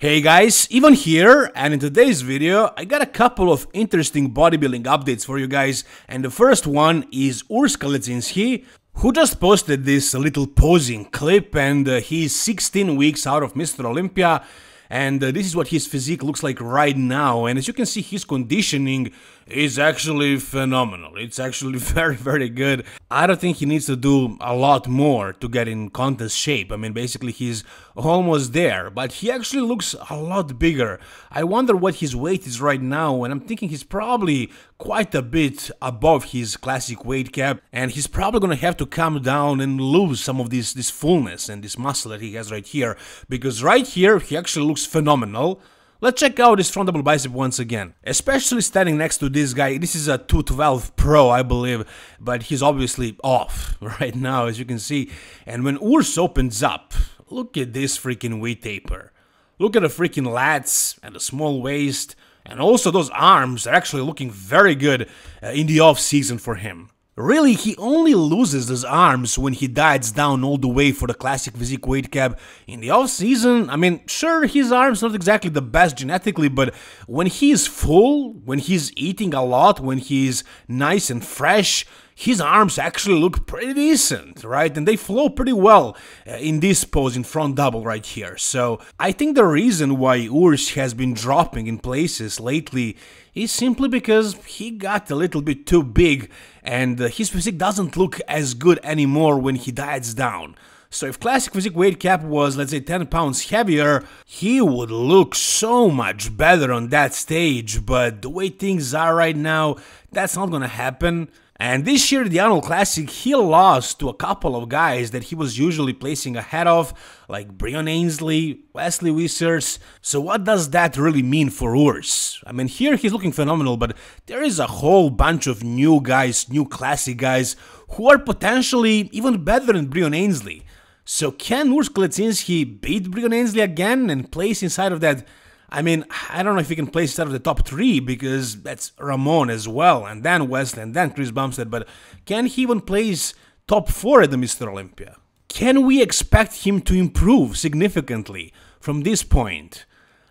Hey guys, Ivan here, and in today's video, I got a couple of interesting bodybuilding updates for you guys, and the first one is Urs Kalecinski, who just posted this little posing clip, and uh, he's 16 weeks out of Mr. Olympia, and uh, this is what his physique looks like right now. And as you can see his conditioning is actually phenomenal. It's actually very very good. I don't think he needs to do a lot more to get in contest shape. I mean basically he's almost there. But he actually looks a lot bigger. I wonder what his weight is right now. And i'm thinking he's probably quite a bit above his classic weight cap and he's probably gonna have to come down and lose some of this this fullness and this muscle that he has right here because right here he actually looks phenomenal. Let's check out his front double bicep once again. Especially standing next to this guy. This is a 212 Pro, I believe, but he's obviously off right now, as you can see. And when Urs opens up, look at this freaking weight taper. Look at the freaking lats and the small waist. And also those arms are actually looking very good uh, in the off season for him. Really, he only loses his arms when he diets down all the way for the classic physique weight cap. In the off season, I mean, sure, his arms not exactly the best genetically, but when he's full, when he's eating a lot, when he's nice and fresh, his arms actually look pretty decent, right? And they flow pretty well uh, in this pose in front double right here. So I think the reason why Urs has been dropping in places lately is simply because he got a little bit too big and uh, his physique doesn't look as good anymore when he diets down. So if classic physique weight cap was let's say 10 pounds heavier, he would look so much better on that stage, but the way things are right now, that's not gonna happen. And this year, the Arnold Classic, he lost to a couple of guys that he was usually placing ahead of, like Breon Ansley, Wesley Vissers. So what does that really mean for Urs? I mean, here he's looking phenomenal, but there is a whole bunch of new guys, new classic guys, who are potentially even better than Breon Ansley. So can Urs Kalecinski beat Brian Ainsley again and place inside of that I mean, I don't know if he can place out of the top three because that's Ramon as well, and then Wesley, and then Chris Bumstead, but can he even place top four at the Mr. Olympia? Can we expect him to improve significantly from this point?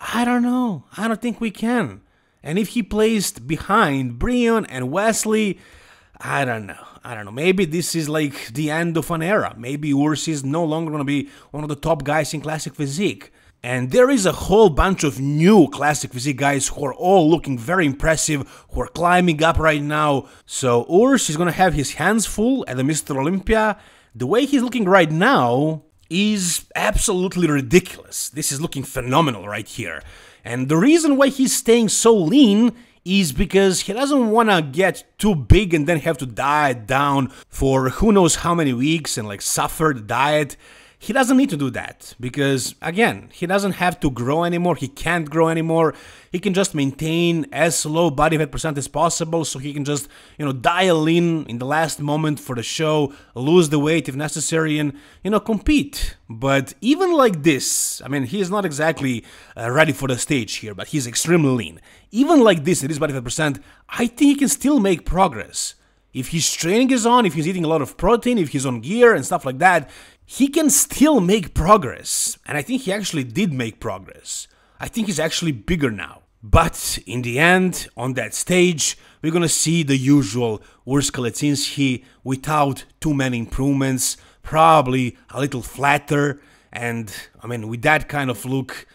I don't know. I don't think we can. And if he placed behind Breon and Wesley, I don't know. I don't know. Maybe this is like the end of an era. Maybe Urs is no longer going to be one of the top guys in classic physique. And there is a whole bunch of new classic physique guys who are all looking very impressive, who are climbing up right now. So Urs is gonna have his hands full at the Mr. Olympia. The way he's looking right now is absolutely ridiculous. This is looking phenomenal right here. And the reason why he's staying so lean is because he doesn't want to get too big and then have to diet down for who knows how many weeks and like suffer the diet. He doesn't need to do that because, again, he doesn't have to grow anymore. He can't grow anymore. He can just maintain as low body fat percent as possible so he can just, you know, dial in in the last moment for the show, lose the weight if necessary, and, you know, compete. But even like this, I mean, he's not exactly uh, ready for the stage here, but he's extremely lean. Even like this, at his body fat percent, I think he can still make progress. If his training is on, if he's eating a lot of protein, if he's on gear and stuff like that, he can still make progress. And I think he actually did make progress. I think he's actually bigger now. But in the end, on that stage, we're gonna see the usual Urs Kalecinski without too many improvements, probably a little flatter. And I mean, with that kind of look,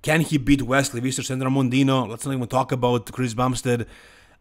can he beat Wesley Vissers and Ramon Dino? Let's not even talk about Chris Bumstead.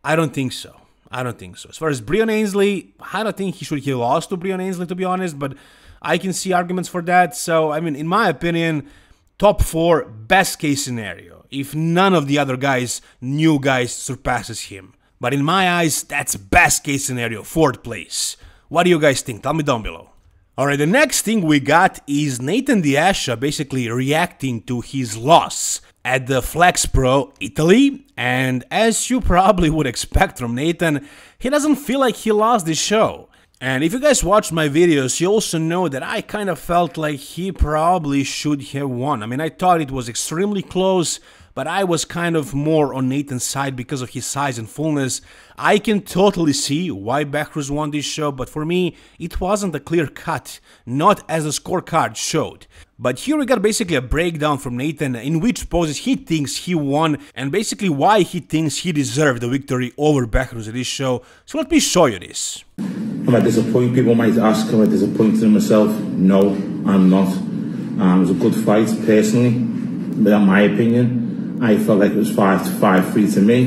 I don't think so. I don't think so. As far as Breon Ansley, I don't think he should have lost to Breon Ansley, to be honest, but I can see arguments for that. So, I mean, in my opinion, top four, best case scenario. If none of the other guys, new guys, surpasses him. But in my eyes, that's best case scenario, fourth place. What do you guys think? Tell me down below. Alright, the next thing we got is Nathan De Asha basically reacting to his loss at the Flex Pro Italy, and as you probably would expect from Nathan, he doesn't feel like he lost the show. And if you guys watched my videos, you also know that I kind of felt like he probably should have won. I mean, I thought it was extremely close, but I was kind of more on Nathan's side because of his size and fullness. I can totally see why Behruz won this show, but for me, it wasn't a clear cut, not as the scorecard showed. But here we got basically a breakdown from Nathan in which poses he thinks he won and basically why he thinks he deserved the victory over Behruz in this show. So let me show you this. Am I disappointed? People might ask, am I disappointed in myself? No, I'm not. Um, it was a good fight, personally. But in my opinion, I felt like it was 5 to 5 3 to me.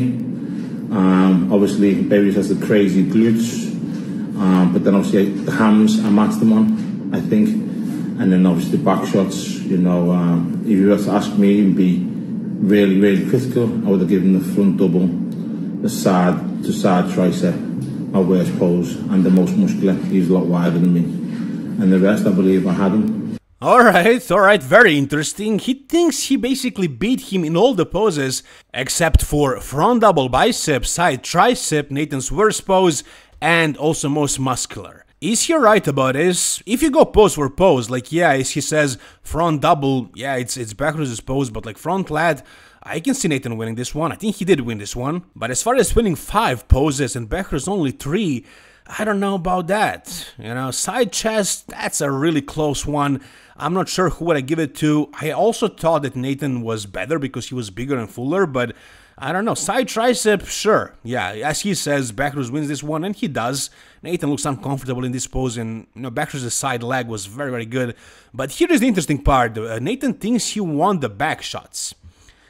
Um, obviously, Behruz has the crazy glutes. Um, but then obviously the hams I matched them on, I think and then obviously the back shots. You know, um, if you were to ask me and be really, really critical, I would have given the front double, the side to side tricep, my worst pose, and the most muscular. He's a lot wider than me, and the rest, I believe, I had him. Alright, alright, very interesting. He thinks he basically beat him in all the poses, except for front double bicep, side tricep, Nathan's worst pose, and also most muscular. Is he right about this? If you go pose for pose, like yeah, as he says, front double, yeah, it's it's Behruz's pose, but like front lat, I can see Nathan winning this one. I think he did win this one. But as far as winning five poses and Behruz only three, I don't know about that. You know, side chest, that's a really close one. I'm not sure who would I give it to. I also thought that Nathan was better because he was bigger and fuller, but I don't know. Side tricep, sure. Yeah, as he says, Behruz wins this one, and he does. Nathan looks uncomfortable in this pose, and you know, Behruz's side leg was very, very good. But here is the interesting part. Uh, Nathan thinks he won the back shots.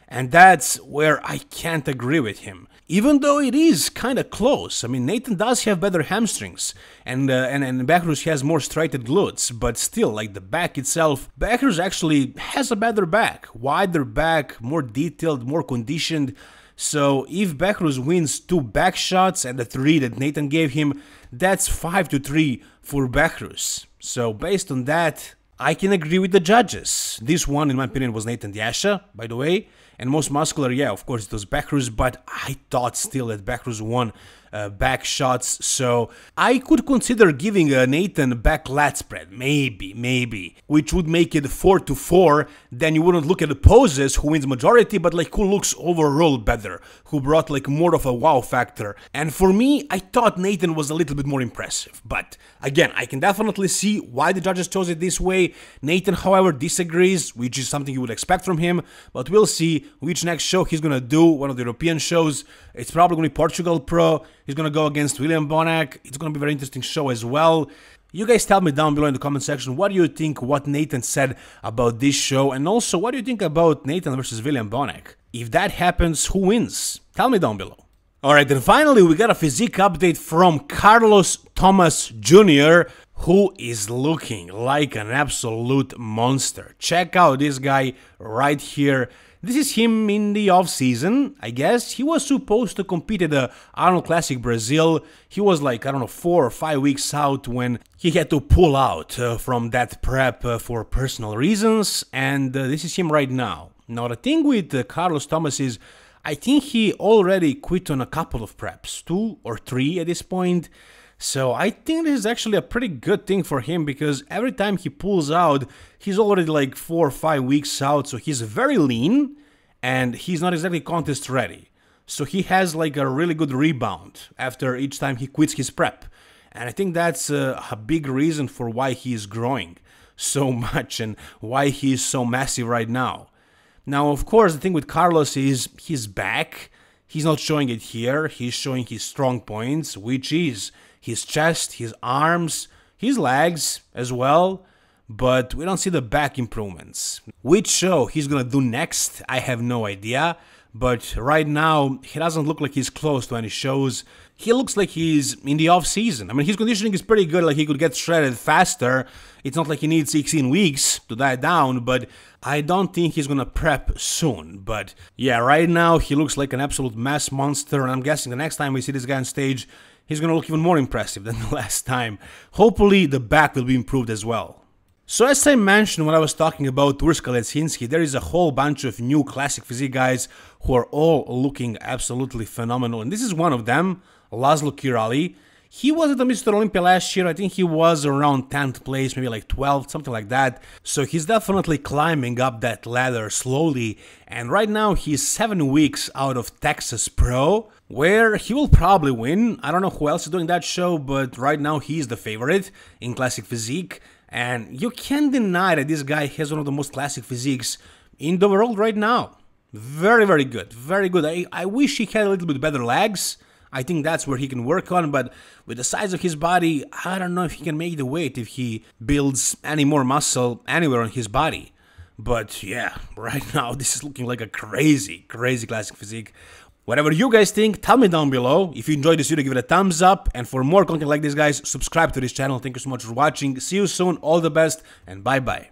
And that's where I can't agree with him. Even though it is kind of close. I mean, Nathan does have better hamstrings, and uh, and and Behruz has more straightened glutes, but still, like the back itself, Behruz actually has a better back, wider back, more detailed, more conditioned. So if Behruz wins two back shots and the three that Nathan gave him, that's 5 to 3 for Behruz. So based on that, I can agree with the judges. This one, in my opinion, was Nathan De Asha, by the way. And most muscular, yeah, of course, it was Behruz, but I thought still that Behruz won uh, back shots. So I could consider giving a Nathan back lat spread, maybe, maybe, which would make it 4 to 4. Then you wouldn't look at the poses who wins majority, but like who looks overall better, who brought like more of a wow factor. And for me, I thought Nathan was a little bit more impressive. But again, I can definitely see why the judges chose it this way. Nathan, however, disagrees, which is something you would expect from him. But we'll see which next show he's gonna do, one of the European shows. It's probably gonna be Portugal Pro. He's going to go against William Bonac. It's going to be a very interesting show as well. You guys tell me down below in the comment section what do you think what Nathan said about this show and also what do you think about Nathan versus William Bonac? If that happens, who wins? Tell me down below. Alright, and finally we got a physique update from Carlos Thomas Jr., who is looking like an absolute monster. Check out this guy right here. This is him in the off season, I guess. He was supposed to compete at the Arnold Classic Brazil. He was like, I don't know, four or five weeks out when he had to pull out uh, from that prep uh, for personal reasons, and uh, this is him right now. Now, the thing with uh, Carlos Thomas is, I think he already quit on a couple of preps, two or three at this point. So I think this is actually a pretty good thing for him because every time he pulls out, he's already like four or five weeks out, so he's very lean and he's not exactly contest ready. So he has like a really good rebound after each time he quits his prep. And I think that's a, a big reason for why he is growing so much and why he is so massive right now. Now, of course, the thing with Carlos is he's back. He's not showing it here. He's showing his strong points, which is his chest, his arms, his legs as well, but we don't see the back improvements. Which show he's gonna do next, I have no idea, but right now he doesn't look like he's close to any shows. He looks like he's in the off season. I mean, his conditioning is pretty good, like he could get shredded faster. It's not like he needs 16 weeks to die down, but I don't think he's gonna prep soon. But yeah, right now he looks like an absolute mass monster, and I'm guessing the next time we see this guy on stage, he's to look even more impressive than the last time. Hopefully the back will be improved as well. So as I mentioned when I was talking about Urs Kalecinski, there is a whole bunch of new classic physique guys who are all looking absolutely phenomenal. And this is one of them, Laszlo Kiraly. He was at the Mr. Olympia last year, I think he was around 10th place, maybe like 12th, something like that. So he's definitely climbing up that ladder slowly, and right now he's 7 weeks out of Texas Pro, where he will probably win. I don't know who else is doing that show, but right now he's the favorite in Classic Physique, and you can't deny that this guy has one of the most classic physiques in the world right now. Very, very good. Very good. I, I wish he had a little bit better legs. I think that's where he can work on, but with the size of his body, I don't know if he can make the weight if he builds any more muscle anywhere on his body. But yeah, right now this is looking like a crazy, crazy classic physique. Whatever you guys think, tell me down below. If you enjoyed this video, give it a thumbs up. And for more content like this, guys, subscribe to this channel. Thank you so much for watching. See you soon. All the best and bye-bye.